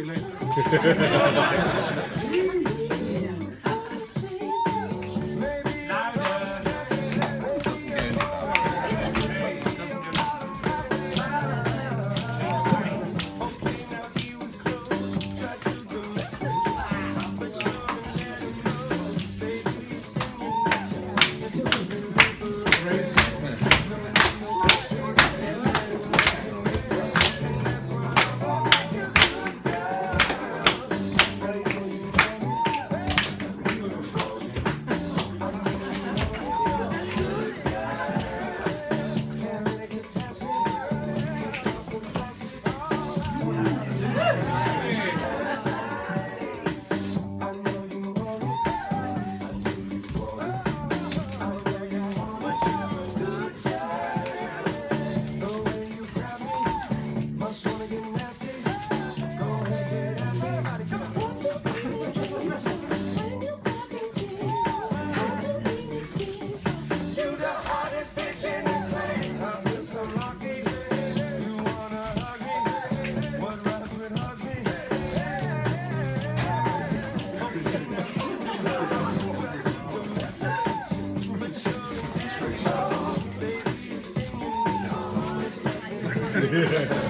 relax. Yeah.